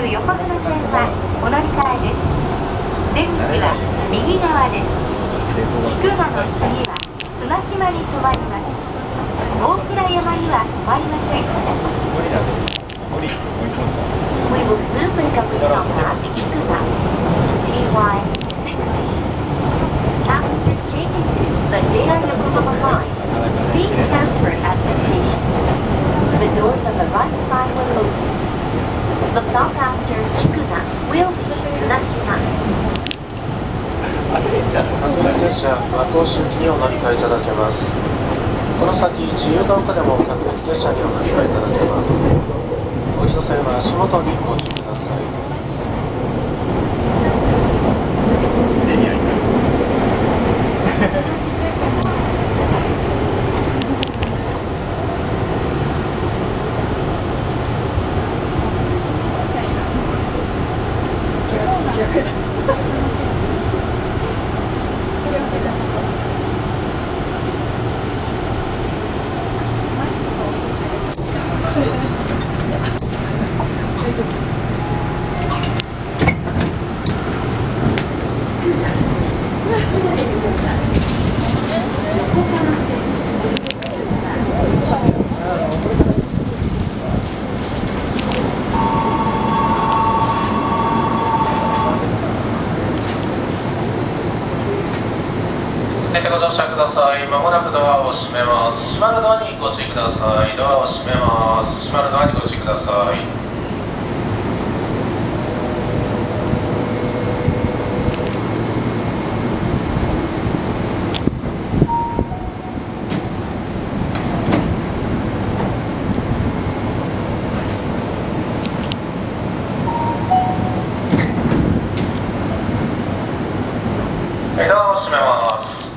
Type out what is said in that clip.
る横浜線はお乗り換えです出口は右側です菊間の次は砂島に止まります大平山には止まりません stop after Ikuta will be Tsunashima この先自由が丘でも各駅停車にお乗り換えいただけます。降りの際は足元にご注意ください。出てご乗車ください。まもなくドアを閉めます。閉まるドアにご注意ください。ドアを閉めます。閉まるドアにご注意くださいドアを閉めます。